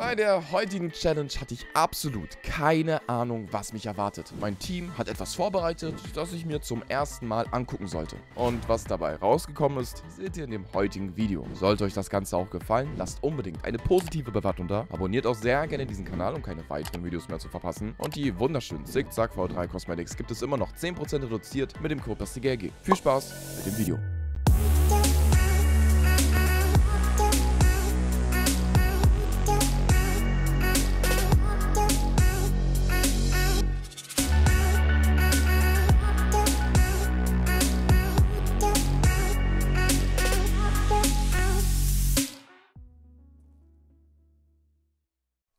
Bei der heutigen Challenge hatte ich absolut keine Ahnung, was mich erwartet. Mein Team hat etwas vorbereitet, das ich mir zum ersten Mal angucken sollte. Und was dabei rausgekommen ist, seht ihr in dem heutigen Video. Sollte euch das Ganze auch gefallen, lasst unbedingt eine positive Bewertung da. Abonniert auch sehr gerne diesen Kanal, um keine weiteren Videos mehr zu verpassen. Und die wunderschönen Zickzack V3 Cosmetics gibt es immer noch 10% reduziert mit dem Code PASTIGRG. Viel Spaß mit dem Video.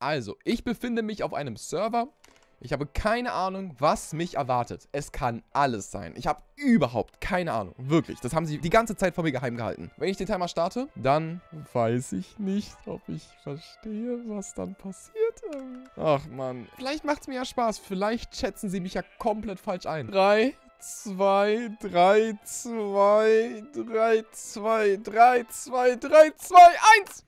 Also, ich befinde mich auf einem Server. Ich habe keine Ahnung, was mich erwartet. Es kann alles sein. Ich habe überhaupt keine Ahnung. Wirklich. Das haben sie die ganze Zeit vor mir geheim gehalten. Wenn ich den Timer starte, dann weiß ich nicht, ob ich verstehe, was dann passiert. Ach, Mann. Vielleicht macht es mir ja Spaß. Vielleicht schätzen sie mich ja komplett falsch ein. Drei, zwei, drei, zwei, drei, zwei, drei, zwei, drei, zwei, eins.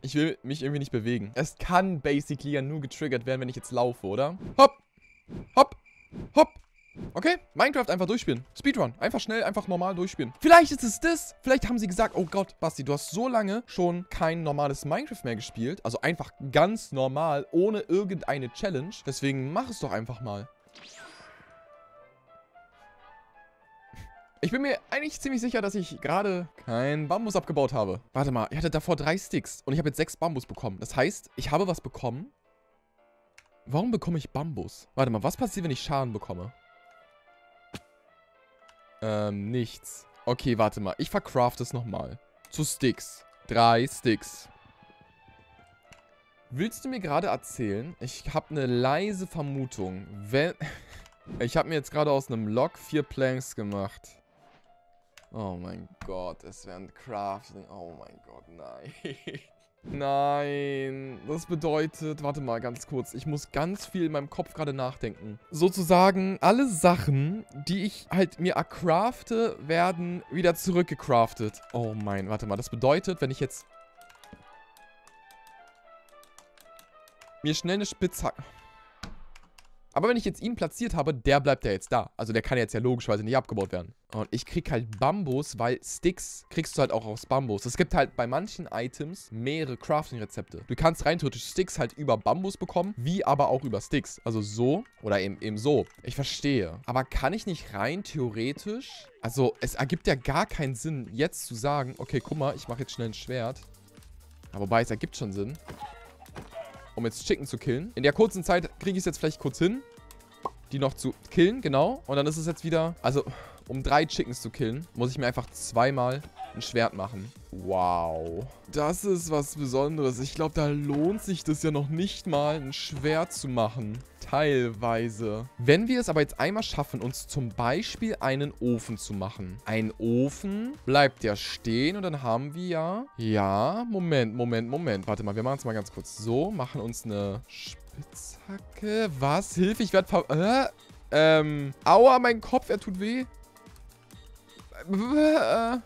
Ich will mich irgendwie nicht bewegen. Es kann basically ja nur getriggert werden, wenn ich jetzt laufe, oder? Hopp! Hopp! Hopp! Okay, Minecraft einfach durchspielen. Speedrun. Einfach schnell, einfach normal durchspielen. Vielleicht ist es das. Vielleicht haben sie gesagt, oh Gott, Basti, du hast so lange schon kein normales Minecraft mehr gespielt. Also einfach ganz normal, ohne irgendeine Challenge. Deswegen mach es doch einfach mal. Ich bin mir eigentlich ziemlich sicher, dass ich gerade kein Bambus abgebaut habe. Warte mal, ich hatte davor drei Sticks und ich habe jetzt sechs Bambus bekommen. Das heißt, ich habe was bekommen. Warum bekomme ich Bambus? Warte mal, was passiert, wenn ich Schaden bekomme? Ähm, nichts. Okay, warte mal. Ich vercraft es nochmal. Zu Sticks. Drei Sticks. Willst du mir gerade erzählen? Ich habe eine leise Vermutung. Wenn... Ich habe mir jetzt gerade aus einem Log vier Planks gemacht. Oh mein Gott, es wäre ein Crafting. Oh mein Gott, nein. Nein, das bedeutet, warte mal ganz kurz, ich muss ganz viel in meinem Kopf gerade nachdenken. Sozusagen, alle Sachen, die ich halt mir ercrafte, werden wieder zurückgecraftet. Oh mein, warte mal, das bedeutet, wenn ich jetzt mir schnell eine Spitzhacke... Aber wenn ich jetzt ihn platziert habe, der bleibt ja jetzt da. Also der kann jetzt ja logischerweise nicht abgebaut werden. Und ich krieg halt Bambus, weil Sticks kriegst du halt auch aus Bambus. Es gibt halt bei manchen Items mehrere Crafting-Rezepte. Du kannst rein theoretisch Sticks halt über Bambus bekommen, wie aber auch über Sticks. Also so oder eben, eben so. Ich verstehe. Aber kann ich nicht rein theoretisch... Also es ergibt ja gar keinen Sinn, jetzt zu sagen, okay, guck mal, ich mache jetzt schnell ein Schwert. Aber wobei, es ergibt schon Sinn um jetzt Chicken zu killen. In der kurzen Zeit kriege ich es jetzt vielleicht kurz hin, die noch zu killen, genau. Und dann ist es jetzt wieder, also um drei Chickens zu killen, muss ich mir einfach zweimal ein Schwert machen. Wow. Das ist was Besonderes. Ich glaube, da lohnt sich das ja noch nicht mal, ein Schwert zu machen. Teilweise. Wenn wir es aber jetzt einmal schaffen, uns zum Beispiel einen Ofen zu machen. Ein Ofen bleibt ja stehen und dann haben wir ja... Ja, Moment, Moment, Moment. Warte mal, wir machen es mal ganz kurz so. Machen uns eine Spitzhacke. Was? Hilfe, ich werde ver... Äh? Ähm... Aua, mein Kopf, er tut weh. Äh...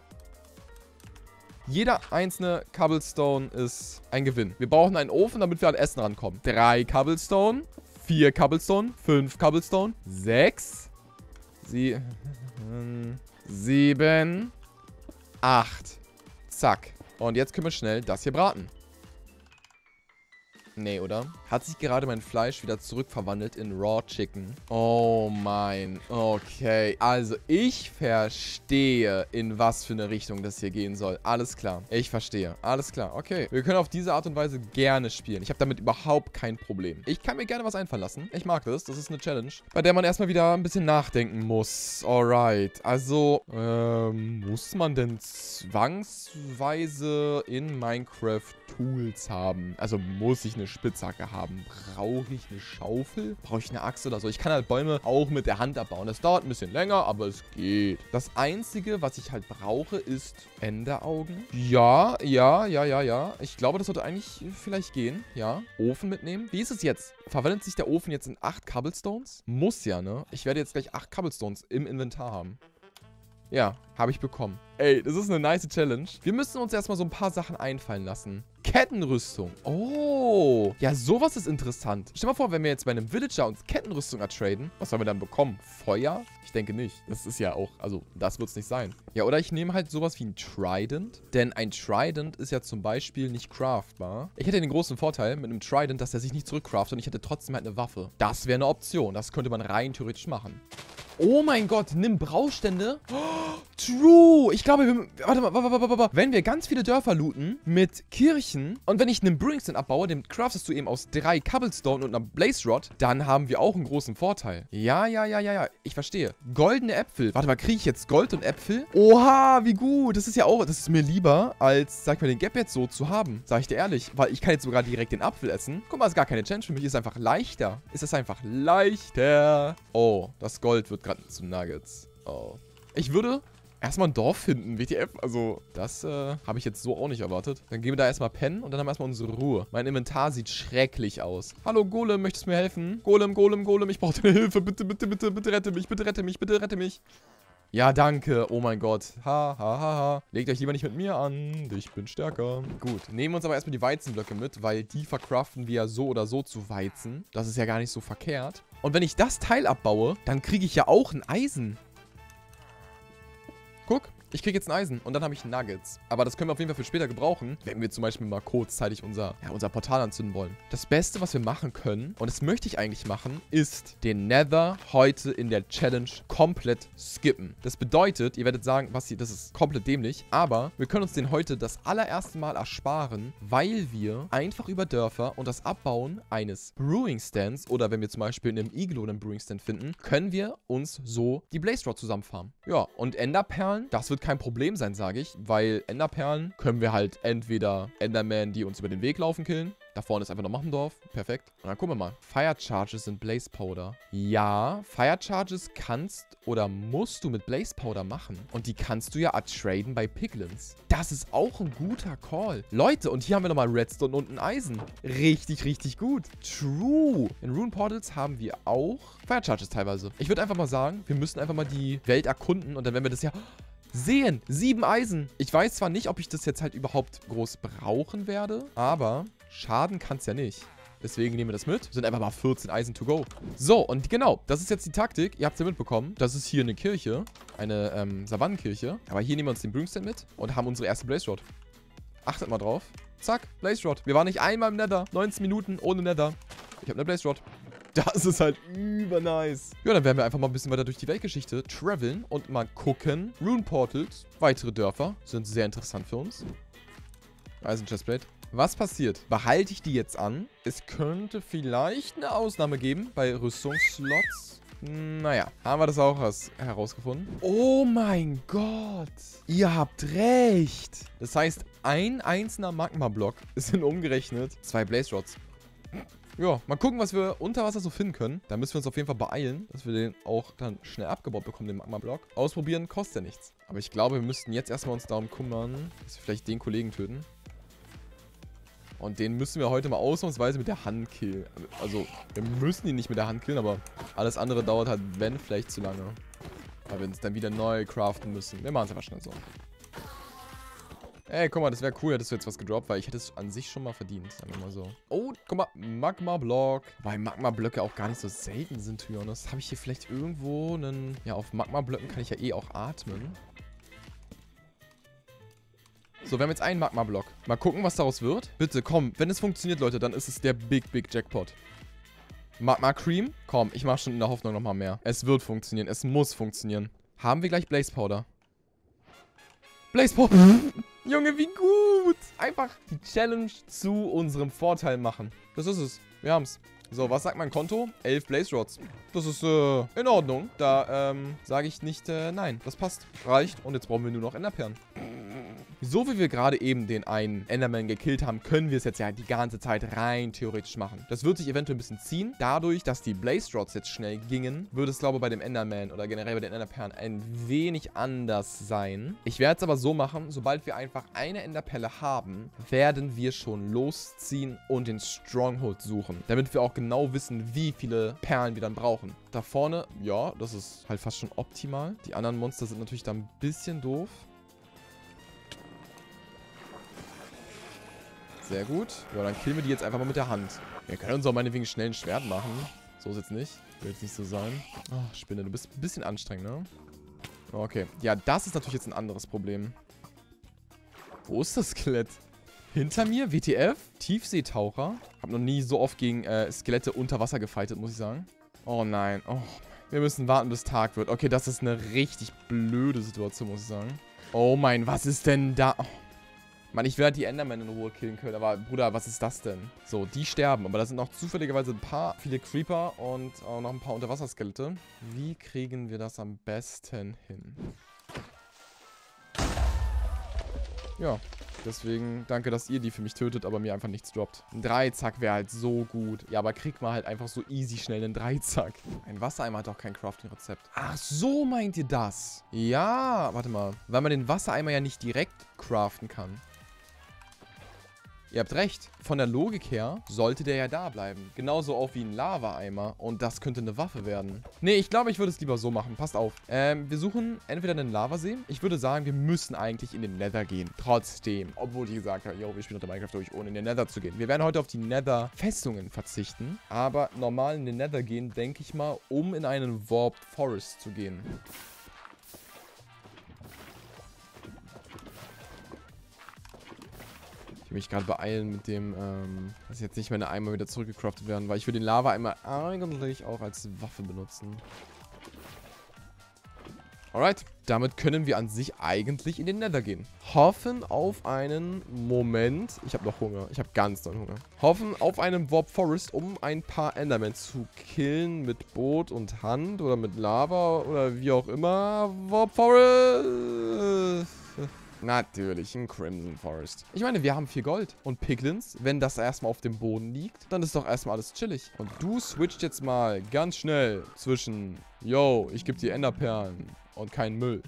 Jeder einzelne Cobblestone ist ein Gewinn. Wir brauchen einen Ofen, damit wir an Essen rankommen. Drei Cobblestone, vier Cobblestone, fünf Cobblestone, sechs, sie sieben, acht. Zack. Und jetzt können wir schnell das hier braten. Nee, oder? Hat sich gerade mein Fleisch wieder zurückverwandelt in Raw Chicken. Oh mein. Okay. Also, ich verstehe, in was für eine Richtung das hier gehen soll. Alles klar. Ich verstehe. Alles klar. Okay. Wir können auf diese Art und Weise gerne spielen. Ich habe damit überhaupt kein Problem. Ich kann mir gerne was einfallen lassen. Ich mag das. Das ist eine Challenge, bei der man erstmal wieder ein bisschen nachdenken muss. Alright. Also, ähm, muss man denn zwangsweise in Minecraft Tools haben? Also, muss ich eine Spitzhacke haben. Brauche ich eine Schaufel? Brauche ich eine Axt oder so? Ich kann halt Bäume auch mit der Hand abbauen. Das dauert ein bisschen länger, aber es geht. Das Einzige, was ich halt brauche, ist Enderaugen. Ja, ja, ja, ja, ja. Ich glaube, das sollte eigentlich vielleicht gehen. Ja. Ofen mitnehmen. Wie ist es jetzt? Verwandelt sich der Ofen jetzt in acht Cobblestones? Muss ja, ne? Ich werde jetzt gleich acht Cobblestones im Inventar haben. Ja, habe ich bekommen. Ey, das ist eine nice Challenge. Wir müssen uns erstmal so ein paar Sachen einfallen lassen. Kettenrüstung. Oh. Ja, sowas ist interessant. Stell dir mal vor, wenn wir jetzt bei einem Villager uns Kettenrüstung ertraden, was sollen wir dann bekommen? Feuer? Ich denke nicht. Das ist ja auch, also das wird es nicht sein. Ja, oder ich nehme halt sowas wie ein Trident. Denn ein Trident ist ja zum Beispiel nicht craftbar. Ich hätte den großen Vorteil mit einem Trident, dass er sich nicht zurückcraftet und ich hätte trotzdem halt eine Waffe. Das wäre eine Option. Das könnte man rein theoretisch machen. Oh mein Gott, nimm Braustände. Oh, true. Ich glaube, wir, warte mal, warte, warte, warte. Wenn wir ganz viele Dörfer looten mit Kirchen und wenn ich einen Brewing Stand abbaue, den craftest du eben aus drei Cobblestone und einer Blaze Rod, dann haben wir auch einen großen Vorteil. Ja, ja, ja, ja, ja. Ich verstehe. Goldene Äpfel. Warte mal, kriege ich jetzt Gold und Äpfel? Oha, wie gut. Das ist ja auch, das ist mir lieber, als, sag ich mal, den Gap jetzt so zu haben. Sag ich dir ehrlich. Weil ich kann jetzt sogar direkt den Apfel essen. Guck mal, das ist gar keine Challenge für mich. Ist einfach leichter. Ist es einfach leichter. Oh, das Gold wird gerade gerade zu Nuggets. Oh. Ich würde erstmal ein Dorf finden, WTF. Also, das äh, habe ich jetzt so auch nicht erwartet. Dann gehen wir da erstmal pennen und dann haben wir erstmal unsere Ruhe. Mein Inventar sieht schrecklich aus. Hallo, Golem, möchtest du mir helfen? Golem, Golem, Golem, ich brauche deine Hilfe. Bitte, bitte, bitte, bitte rette mich, bitte rette mich, bitte rette mich. Ja, danke. Oh mein Gott. Ha, ha, ha, ha. Legt euch lieber nicht mit mir an. Ich bin stärker. Gut. Nehmen wir uns aber erstmal die Weizenblöcke mit, weil die verkraften wir ja so oder so zu Weizen. Das ist ja gar nicht so verkehrt. Und wenn ich das Teil abbaue, dann kriege ich ja auch ein Eisen. Guck, ich kriege jetzt ein Eisen und dann habe ich Nuggets. Aber das können wir auf jeden Fall für später gebrauchen, wenn wir zum Beispiel mal kurzzeitig unser, ja, unser Portal anzünden wollen. Das Beste, was wir machen können, und das möchte ich eigentlich machen, ist den Nether heute in der Challenge komplett skippen. Das bedeutet, ihr werdet sagen, was hier, das ist komplett dämlich, aber wir können uns den heute das allererste Mal ersparen, weil wir einfach über Dörfer und das Abbauen eines Brewing Stands oder wenn wir zum Beispiel in einem Iglo einen Brewing Stand finden, können wir uns so die Blaze Rod zusammenfarmen. Ja, und Enderperlen, das wird kein Problem sein, sage ich, weil Enderperlen können wir halt entweder Enderman, die uns über den Weg laufen, killen. Da vorne ist einfach noch Machendorf. Perfekt. Und dann gucken wir mal. Fire Charges sind Blaze Powder. Ja, Fire Charges kannst oder musst du mit Blaze Powder machen. Und die kannst du ja ertraden bei Piglins. Das ist auch ein guter Call. Leute, und hier haben wir nochmal Redstone und ein Eisen. Richtig, richtig gut. True. In Rune Portals haben wir auch Fire Charges teilweise. Ich würde einfach mal sagen, wir müssen einfach mal die Welt erkunden und dann werden wir das ja... Sehen, sieben Eisen. Ich weiß zwar nicht, ob ich das jetzt halt überhaupt groß brauchen werde, aber schaden kann es ja nicht. Deswegen nehmen wir das mit. Sind einfach mal 14 Eisen to go. So, und genau, das ist jetzt die Taktik. Ihr habt es ja mitbekommen. Das ist hier eine Kirche. Eine ähm, Savannenkirche. Aber hier nehmen wir uns den Broomstand mit und haben unsere erste Blaze Rod. Achtet mal drauf. Zack, Blaze Rod. Wir waren nicht einmal im Nether. 19 Minuten ohne Nether. Ich habe eine Blaze Rod. Das ist halt über nice. Ja, dann werden wir einfach mal ein bisschen weiter durch die Weltgeschichte traveln und mal gucken. Rune Portals, weitere Dörfer, sind sehr interessant für uns. Eisen Chestplate. Was passiert? Behalte ich die jetzt an? Es könnte vielleicht eine Ausnahme geben bei Rüstungsslots. Naja, haben wir das auch herausgefunden. Oh mein Gott. Ihr habt recht. Das heißt, ein einzelner Magma-Block sind umgerechnet zwei Blaze Rods. Ja, mal gucken, was wir unter Wasser so finden können. Da müssen wir uns auf jeden Fall beeilen, dass wir den auch dann schnell abgebaut bekommen, den Magma-Block. Ausprobieren kostet ja nichts. Aber ich glaube, wir müssten jetzt erstmal uns darum kümmern, dass wir vielleicht den Kollegen töten. Und den müssen wir heute mal ausnahmsweise mit der Hand killen. Also, wir müssen ihn nicht mit der Hand killen, aber alles andere dauert halt, wenn, vielleicht zu lange. Weil wir uns dann wieder neu craften müssen. Wir machen es einfach schnell so. Ey, guck mal, das wäre cool, hättest du jetzt was gedroppt, weil ich hätte es an sich schon mal verdient, sagen wir mal so. Oh, guck mal, Magma-Block. Weil Magma-Blöcke auch gar nicht so selten sind, be Habe ich hier vielleicht irgendwo einen... Ja, auf Magma-Blöcken kann ich ja eh auch atmen. So, wir haben jetzt einen Magma-Block. Mal gucken, was daraus wird. Bitte, komm, wenn es funktioniert, Leute, dann ist es der Big, Big Jackpot. Magma Cream? Komm, ich mache schon in der Hoffnung nochmal mehr. Es wird funktionieren, es muss funktionieren. Haben wir gleich Blaze Powder? Blaze Powder! Junge, wie gut. Einfach die Challenge zu unserem Vorteil machen. Das ist es. Wir haben's. So, was sagt mein Konto? 11 Blaze Rods. Das ist äh, in Ordnung. Da ähm, sage ich nicht äh, nein. Das passt. Reicht. Und jetzt brauchen wir nur noch Enderperlen. So wie wir gerade eben den einen Enderman gekillt haben, können wir es jetzt ja die ganze Zeit rein theoretisch machen. Das wird sich eventuell ein bisschen ziehen. Dadurch, dass die Blaze Rods jetzt schnell gingen, würde es, glaube ich, bei dem Enderman oder generell bei den Enderperlen ein wenig anders sein. Ich werde es aber so machen, sobald wir einfach eine Enderperle haben, werden wir schon losziehen und den Stronghold suchen. Damit wir auch genau wissen, wie viele Perlen wir dann brauchen. Da vorne, ja, das ist halt fast schon optimal. Die anderen Monster sind natürlich da ein bisschen doof. Sehr gut. Ja, dann killen wir die jetzt einfach mal mit der Hand. Wir können uns auch meinetwegen schnell ein Schwert machen. So ist jetzt nicht. Will jetzt nicht so sein. Oh, Spinne, du bist ein bisschen anstrengend, ne? Okay. Ja, das ist natürlich jetzt ein anderes Problem. Wo ist das Skelett? Hinter mir? WTF? Tiefseetaucher? Hab noch nie so oft gegen äh, Skelette unter Wasser gefightet, muss ich sagen. Oh nein. Oh. Wir müssen warten, bis Tag wird. Okay, das ist eine richtig blöde Situation, muss ich sagen. Oh mein, was ist denn da? Oh. Mann, ich werde die Endermen in Ruhe killen können, aber Bruder, was ist das denn? So, die sterben, aber da sind noch zufälligerweise ein paar, viele Creeper und auch noch ein paar Unterwasserskelette. Wie kriegen wir das am besten hin? Ja, deswegen danke, dass ihr die für mich tötet, aber mir einfach nichts droppt. Ein Dreizack wäre halt so gut. Ja, aber kriegt man halt einfach so easy schnell einen Dreizack. Ein Wassereimer hat doch kein Crafting-Rezept. Ach, so meint ihr das? Ja, warte mal. Weil man den Wassereimer ja nicht direkt craften kann. Ihr habt recht. Von der Logik her sollte der ja da bleiben. Genauso auch wie ein Lava-Eimer. Und das könnte eine Waffe werden. Nee, ich glaube, ich würde es lieber so machen. Passt auf. Ähm, wir suchen entweder einen Lavasee. Ich würde sagen, wir müssen eigentlich in den Nether gehen. Trotzdem. Obwohl ich gesagt habe, yo, wir spielen unter Minecraft durch, ohne in den Nether zu gehen. Wir werden heute auf die Nether-Festungen verzichten. Aber normal in den Nether gehen, denke ich mal, um in einen Warped Forest zu gehen. Ich will mich gerade beeilen mit dem, ähm, dass jetzt nicht meine Eimer wieder zurückgecraftet werden, weil ich will den Lava-Eimer eigentlich auch als Waffe benutzen. Alright, damit können wir an sich eigentlich in den Nether gehen. Hoffen auf einen Moment. Ich habe noch Hunger. Ich habe ganz doll Hunger. Hoffen auf einen Warp Forest, um ein paar Endermen zu killen mit Boot und Hand oder mit Lava oder wie auch immer. Warp Forest. Natürlich, ein Crimson Forest. Ich meine, wir haben viel Gold. Und Piglins, wenn das erstmal auf dem Boden liegt, dann ist doch erstmal alles chillig. Und du switcht jetzt mal ganz schnell zwischen, yo, ich gebe dir Enderperlen und keinen Müll.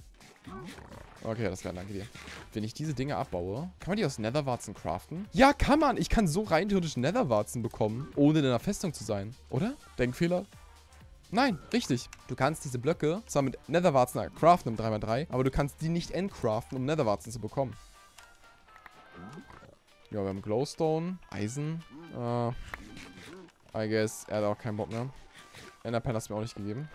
Okay, das klar, danke dir. Wenn ich diese Dinge abbaue, kann man die aus Netherwarzen craften? Ja, kann man. Ich kann so rein theoretisch Netherwarzen bekommen, ohne in einer Festung zu sein. Oder? Denkfehler? Nein, richtig. Du kannst diese Blöcke zwar mit Netherwarzen craften im 3x3, aber du kannst die nicht endcraften, um Netherwarzen zu bekommen. Ja, wir haben Glowstone, Eisen. Äh, I guess, er hat auch keinen Bock mehr. Enderpen hast du mir auch nicht gegeben.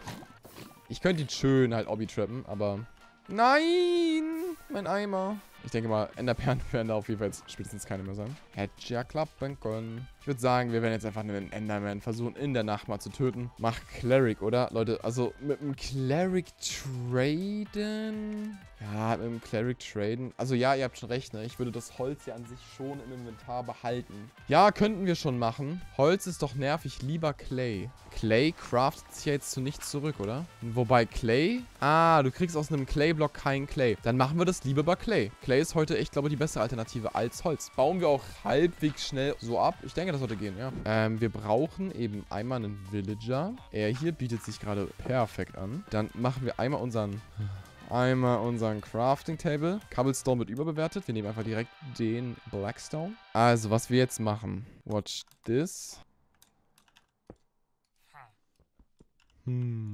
Ich könnte ihn schön halt Obby trappen, aber... Nein! Mein Eimer. Ich denke mal, Enderperlen werden da auf jeden Fall jetzt spätestens keine mehr sein. Hätte ja klappen können. Ich würde sagen, wir werden jetzt einfach einen Enderman versuchen, in der Nacht mal zu töten. Mach Cleric, oder? Leute, also mit einem Cleric traden... Ja, mit einem Cleric traden. Also ja, ihr habt schon recht, ne? Ich würde das Holz ja an sich schon im Inventar behalten. Ja, könnten wir schon machen. Holz ist doch nervig. Lieber Clay. Clay craftet sich ja jetzt zu nichts zurück, oder? Wobei Clay... Ah, du kriegst aus einem Clay-Block keinen Clay. Dann machen wir das lieber bei Clay. Clay ist heute echt, glaube ich, die bessere Alternative als Holz. Bauen wir auch halbwegs schnell so ab. Ich denke, das sollte gehen, ja. Ähm, wir brauchen eben einmal einen Villager. Er hier bietet sich gerade perfekt an. Dann machen wir einmal unseren Einmal unseren Crafting Table. Cobblestone wird überbewertet. Wir nehmen einfach direkt den Blackstone. Also, was wir jetzt machen. Watch this. Hm.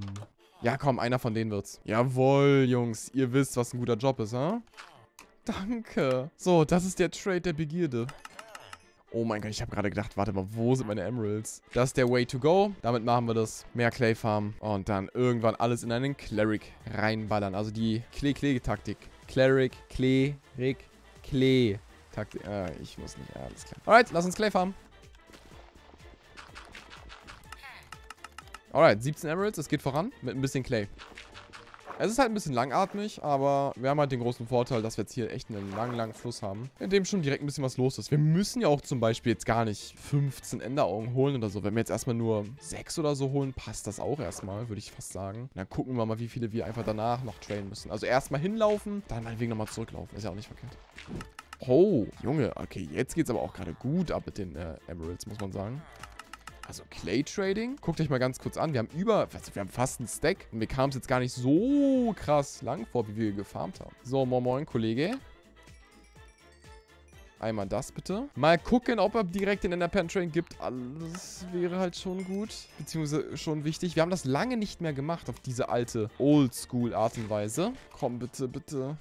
Ja, komm, einer von denen wird's. Jawohl, Jungs. Ihr wisst, was ein guter Job ist, ha? Danke. So, das ist der Trade der Begierde. Oh mein Gott, ich habe gerade gedacht, warte mal, wo sind meine Emeralds? Das ist der Way to go. Damit machen wir das. Mehr Clay Farm. Und dann irgendwann alles in einen Cleric reinballern. Also die Klee-Klee-Taktik. Cleric, Cleric, Klee-Taktik. Ah, ich muss nicht. Alles klar. Alright, lass uns Clay farmen. Alright, 17 Emeralds. Es geht voran mit ein bisschen Clay. Es ist halt ein bisschen langatmig, aber wir haben halt den großen Vorteil, dass wir jetzt hier echt einen langen, langen Fluss haben, in dem schon direkt ein bisschen was los ist. Wir müssen ja auch zum Beispiel jetzt gar nicht 15 Enderaugen holen oder so. Wenn wir jetzt erstmal nur 6 oder so holen, passt das auch erstmal, würde ich fast sagen. Dann gucken wir mal, wie viele wir einfach danach noch trainen müssen. Also erstmal hinlaufen, dann meinetwegen nochmal zurücklaufen. Ist ja auch nicht verkehrt. Oh, Junge, okay, jetzt geht es aber auch gerade gut ab mit den äh, Emeralds, muss man sagen. Also Clay Trading, guckt euch mal ganz kurz an. Wir haben über, also wir haben fast einen Stack. Und mir kam es jetzt gar nicht so krass lang vor, wie wir gefarmt haben. So, moin moin, Kollege. Einmal das bitte. Mal gucken, ob er direkt den Enderpen Train gibt. Alles wäre halt schon gut. Beziehungsweise schon wichtig. Wir haben das lange nicht mehr gemacht auf diese alte Oldschool-Art und Weise. Komm bitte, bitte.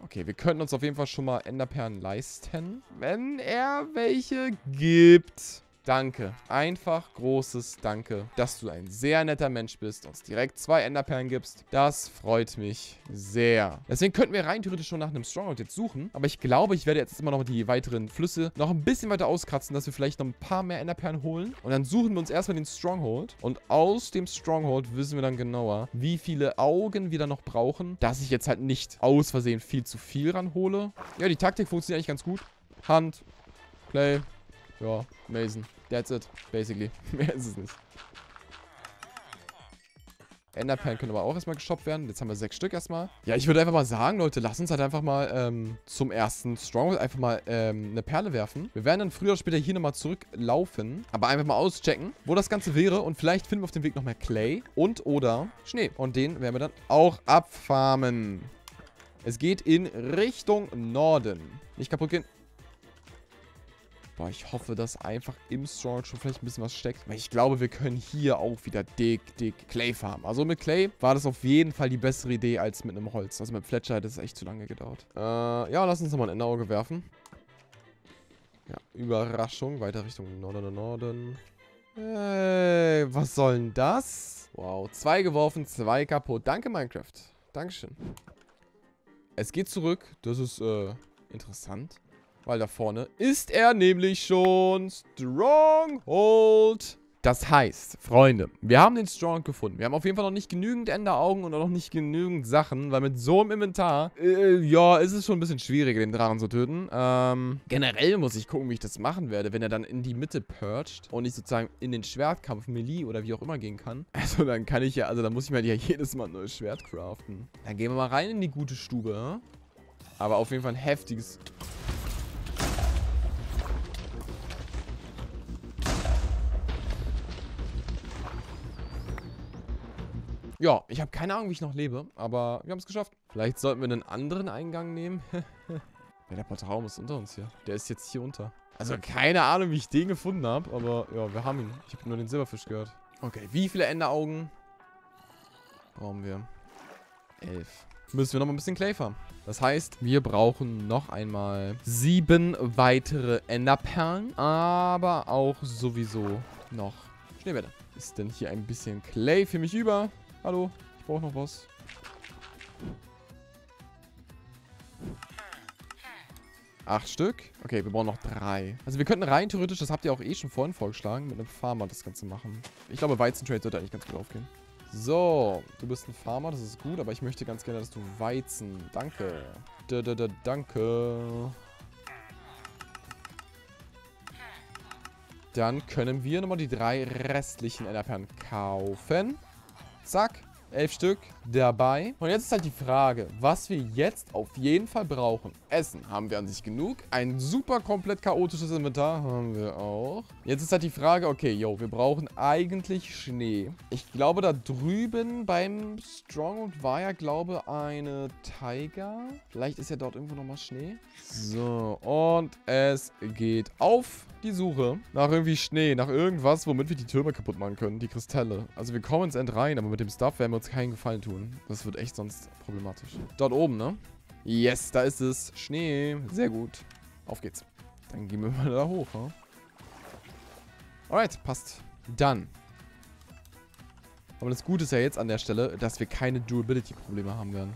Okay, wir könnten uns auf jeden Fall schon mal Enderperlen leisten. Wenn er welche gibt. Danke. Einfach großes Danke, dass du ein sehr netter Mensch bist, und uns direkt zwei Enderperlen gibst. Das freut mich sehr. Deswegen könnten wir rein theoretisch schon nach einem Stronghold jetzt suchen. Aber ich glaube, ich werde jetzt immer noch die weiteren Flüsse noch ein bisschen weiter auskratzen, dass wir vielleicht noch ein paar mehr Enderperlen holen. Und dann suchen wir uns erstmal den Stronghold. Und aus dem Stronghold wissen wir dann genauer, wie viele Augen wir dann noch brauchen, dass ich jetzt halt nicht aus Versehen viel zu viel ranhole. Ja, die Taktik funktioniert eigentlich ganz gut. Hand, Play, ja, Mason. That's it, basically. Mehr ist es nicht. Enderperlen können aber auch erstmal geshoppt werden. Jetzt haben wir sechs Stück erstmal. Ja, ich würde einfach mal sagen, Leute, lasst uns halt einfach mal ähm, zum ersten Stronghold einfach mal ähm, eine Perle werfen. Wir werden dann früher oder später hier nochmal zurücklaufen. Aber einfach mal auschecken, wo das Ganze wäre. Und vielleicht finden wir auf dem Weg noch mehr Clay und oder Schnee. Und den werden wir dann auch abfarmen. Es geht in Richtung Norden. Nicht kaputt gehen. Boah, ich hoffe, dass einfach im Storage schon vielleicht ein bisschen was steckt. Weil ich glaube, wir können hier auch wieder dick, dick Clay farmen. Also mit Clay war das auf jeden Fall die bessere Idee als mit einem Holz. Also mit Fletcher hat es echt zu lange gedauert. Äh, ja, lass uns nochmal ein Enderauge werfen. Ja, Überraschung. Weiter Richtung Norden, Norden. Hey, was soll denn das? Wow, zwei geworfen, zwei kaputt. Danke, Minecraft. Dankeschön. Es geht zurück. Das ist, äh, interessant. Weil da vorne ist er nämlich schon Stronghold. Das heißt, Freunde, wir haben den Stronghold gefunden. Wir haben auf jeden Fall noch nicht genügend Enderaugen und auch noch nicht genügend Sachen, weil mit so einem Inventar, äh, ja, ist es schon ein bisschen schwieriger, den Drachen zu töten. Ähm, generell muss ich gucken, wie ich das machen werde, wenn er dann in die Mitte purcht und ich sozusagen in den Schwertkampf, Melee oder wie auch immer gehen kann. Also dann kann ich ja, also dann muss ich mir ja jedes Mal ein neues Schwert craften. Dann gehen wir mal rein in die gute Stube. Aber auf jeden Fall ein heftiges Ja, ich habe keine Ahnung, wie ich noch lebe, aber wir haben es geschafft. Vielleicht sollten wir einen anderen Eingang nehmen. ja, der Portraum ist unter uns hier. Der ist jetzt hier unter. Also keine Ahnung, wie ich den gefunden habe, aber ja, wir haben ihn. Ich habe nur den Silberfisch gehört. Okay, wie viele Enderaugen brauchen wir? Elf. Müssen wir noch mal ein bisschen Clay farmen. Das heißt, wir brauchen noch einmal sieben weitere Enderperlen, aber auch sowieso noch Schneebälle. Ist denn hier ein bisschen Clay für mich über? Hallo, ich brauche noch was. Acht Stück? Okay, wir brauchen noch drei. Also wir könnten rein theoretisch, das habt ihr auch eh schon vorhin vorgeschlagen, mit einem Farmer das Ganze machen. Ich glaube, Weizentrade sollte eigentlich ganz gut aufgehen. So, du bist ein Farmer, das ist gut, aber ich möchte ganz gerne, dass du Weizen... Danke. Da, da, da, danke. Dann können wir nochmal die drei restlichen Enderperlen kaufen. Zack. Elf Stück dabei. Und jetzt ist halt die Frage, was wir jetzt auf jeden Fall brauchen. Essen haben wir an sich genug. Ein super komplett chaotisches Inventar haben wir auch. Jetzt ist halt die Frage, okay, yo, wir brauchen eigentlich Schnee. Ich glaube, da drüben beim Stronghold war ja, glaube eine Tiger. Vielleicht ist ja dort irgendwo nochmal Schnee. So, und es geht auf die Suche nach irgendwie Schnee, nach irgendwas, womit wir die Türme kaputt machen können, die Kristalle. Also wir kommen ins End rein, aber mit dem Stuff werden wir uns keinen Gefallen tun. Das wird echt sonst problematisch. Dort oben, ne? Yes, da ist es. Schnee. Sehr gut. Auf geht's. Dann gehen wir mal da hoch, ne? Alright, passt. Dann. Aber das Gute ist ja jetzt an der Stelle, dass wir keine Durability-Probleme haben werden.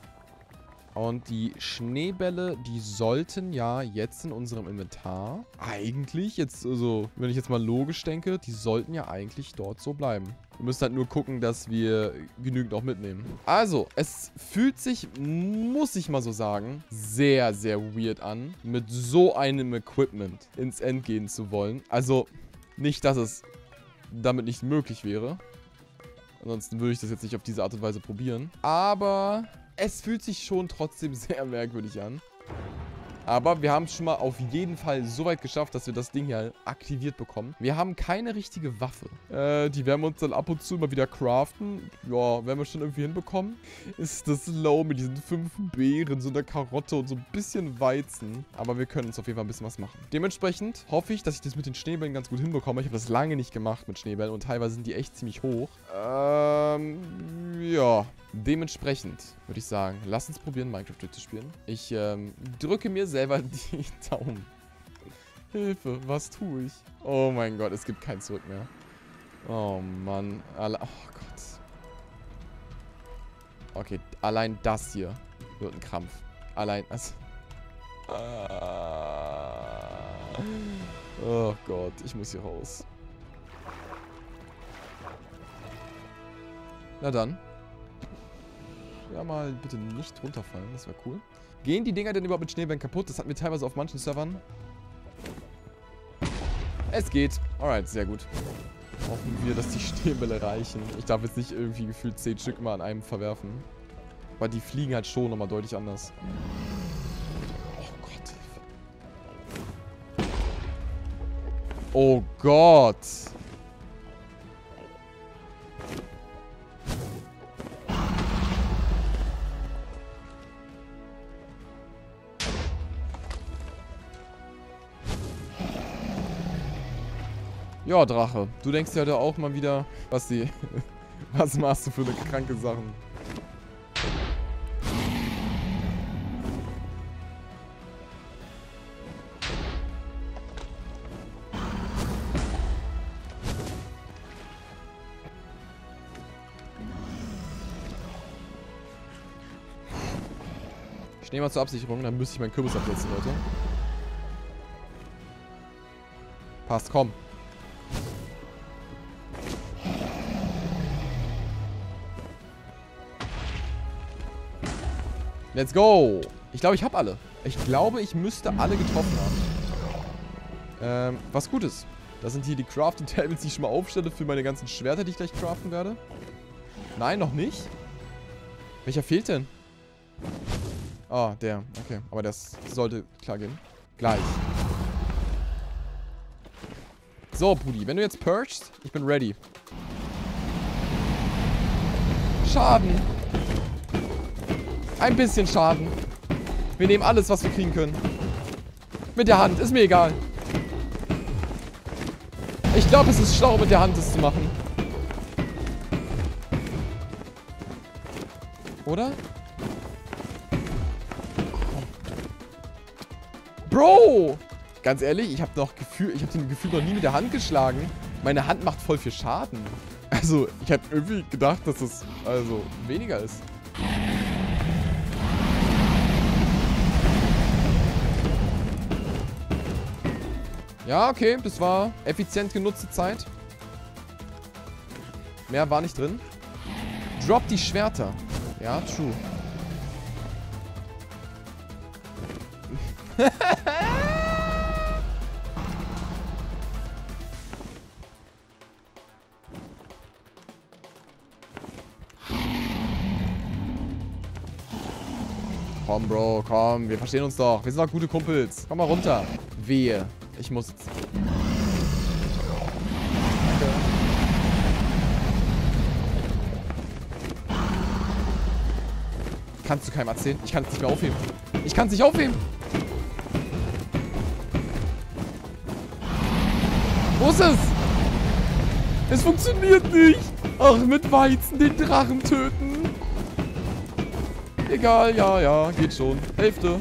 Und die Schneebälle, die sollten ja jetzt in unserem Inventar eigentlich, jetzt, also, wenn ich jetzt mal logisch denke, die sollten ja eigentlich dort so bleiben. Wir müssen halt nur gucken, dass wir genügend auch mitnehmen. Also, es fühlt sich, muss ich mal so sagen, sehr, sehr weird an, mit so einem Equipment ins End gehen zu wollen. Also, nicht, dass es damit nicht möglich wäre. Ansonsten würde ich das jetzt nicht auf diese Art und Weise probieren. Aber es fühlt sich schon trotzdem sehr merkwürdig an. Aber wir haben es schon mal auf jeden Fall so weit geschafft, dass wir das Ding hier aktiviert bekommen. Wir haben keine richtige Waffe. Äh, die werden wir uns dann ab und zu immer wieder craften. Ja, werden wir schon irgendwie hinbekommen. Ist das low mit diesen fünf Beeren, so einer Karotte und so ein bisschen Weizen. Aber wir können uns auf jeden Fall ein bisschen was machen. Dementsprechend hoffe ich, dass ich das mit den Schneebällen ganz gut hinbekomme. Ich habe das lange nicht gemacht mit Schneebällen und teilweise sind die echt ziemlich hoch. Ähm, ja. Dementsprechend würde ich sagen, lass uns probieren, Minecraft durchzuspielen. Ich ähm, drücke mir selber die Daumen. Hilfe, was tue ich? Oh mein Gott, es gibt kein Zurück mehr. Oh Mann. Alle oh Gott. Okay, allein das hier wird ein Krampf. Allein, also... Ah. Oh Gott, ich muss hier raus. Na dann. Ja, mal bitte nicht runterfallen. Das wäre cool. Gehen die Dinger denn überhaupt mit Schneebällen kaputt? Das hatten wir teilweise auf manchen Servern. Es geht. Alright, sehr gut. Hoffen wir, dass die Schneebälle reichen. Ich darf jetzt nicht irgendwie gefühlt 10 Stück mal an einem verwerfen. Weil die fliegen halt schon nochmal deutlich anders. Oh Gott. Oh Gott. Ja, Drache. Du denkst ja da auch mal wieder, was die... was machst du für eine kranke Sachen? Ich nehme mal zur Absicherung, dann müsste ich meinen Kürbis absetzen, Leute. Passt, komm. Let's go. Ich glaube, ich habe alle. Ich glaube, ich müsste alle getroffen haben. Ähm, was gut ist. Das sind hier die Crafting Tables, die ich schon mal aufstelle für meine ganzen Schwerter, die ich gleich craften werde. Nein, noch nicht. Welcher fehlt denn? Ah, der. Okay, aber das sollte klar gehen. Gleich. So, Brudi, wenn du jetzt purgst, ich bin ready. Schaden. Ein bisschen Schaden. Wir nehmen alles, was wir kriegen können. Mit der Hand. Ist mir egal. Ich glaube, es ist schlau, mit der Hand das zu machen. Oder? Bro! Ganz ehrlich, ich habe noch Gefühl, ich habe den Gefühl noch nie mit der Hand geschlagen. Meine Hand macht voll viel Schaden. Also, ich habe irgendwie gedacht, dass das also weniger ist. Ja, okay. Das war effizient genutzte Zeit. Mehr war nicht drin. Drop die Schwerter. Ja, true. komm, Bro, komm. Wir verstehen uns doch. Wir sind doch gute Kumpels. Komm mal runter. Wehe. Ich muss jetzt... Kannst du keinem erzählen? Ich kann es nicht mehr aufheben. Ich kann es nicht aufheben. Wo ist es? Es funktioniert nicht. Ach, mit Weizen den Drachen töten. Egal, ja, ja, geht schon. Hälfte.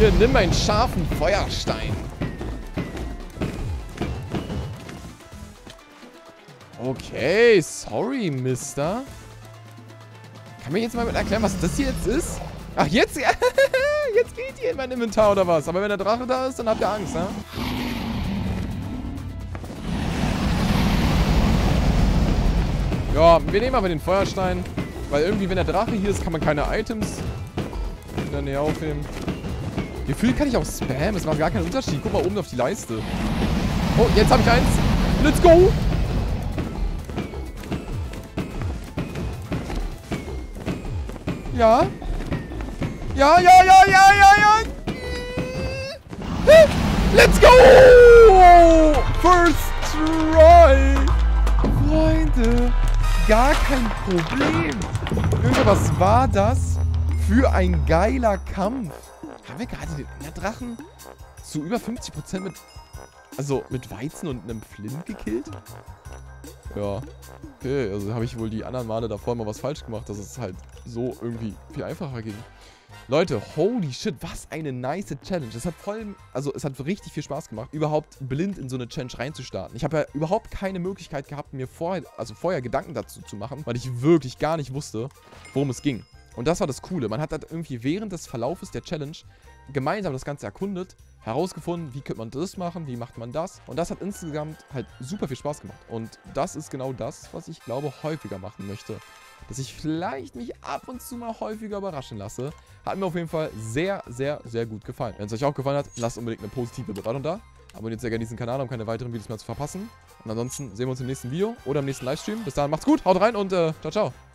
Hier, nimm meinen scharfen Feuerstein. Okay, sorry, Mister. Kann mir jetzt mal mit erklären, was das hier jetzt ist? Ach, jetzt? jetzt geht ihr in mein Inventar oder was? Aber wenn der Drache da ist, dann habt ihr Angst, ne? Ja, wir nehmen aber den Feuerstein. Weil irgendwie, wenn der Drache hier ist, kann man keine Items in der Nähe aufheben. Gefühlt kann ich auch spammen. Es macht gar keinen Unterschied. Guck mal oben auf die Leiste. Oh, jetzt habe ich eins. Let's go! Ja. Ja, ja, ja, ja, ja, ja. Let's go! First try. Freunde, gar kein Problem. Junge, was war das für ein geiler Kampf? Haben wir gerade den Drachen zu über 50% mit, also mit Weizen und einem Flint gekillt? Ja. Okay, also habe ich wohl die anderen Male davor mal was falsch gemacht, dass es halt so irgendwie viel einfacher ging. Leute, holy shit, was eine nice Challenge. Es hat voll, also es hat richtig viel Spaß gemacht, überhaupt blind in so eine Challenge reinzustarten. Ich habe ja überhaupt keine Möglichkeit gehabt, mir vorher, also vorher Gedanken dazu zu machen, weil ich wirklich gar nicht wusste, worum es ging. Und das war das Coole. Man hat halt irgendwie während des Verlaufes der Challenge gemeinsam das Ganze erkundet, herausgefunden, wie könnte man das machen, wie macht man das. Und das hat insgesamt halt super viel Spaß gemacht. Und das ist genau das, was ich glaube häufiger machen möchte. Dass ich vielleicht mich ab und zu mal häufiger überraschen lasse. Hat mir auf jeden Fall sehr, sehr, sehr gut gefallen. Wenn es euch auch gefallen hat, lasst unbedingt eine positive Bewertung da. Abonniert sehr gerne diesen Kanal, um keine weiteren Videos mehr zu verpassen. Und ansonsten sehen wir uns im nächsten Video oder im nächsten Livestream. Bis dahin macht's gut, haut rein und äh, ciao, ciao.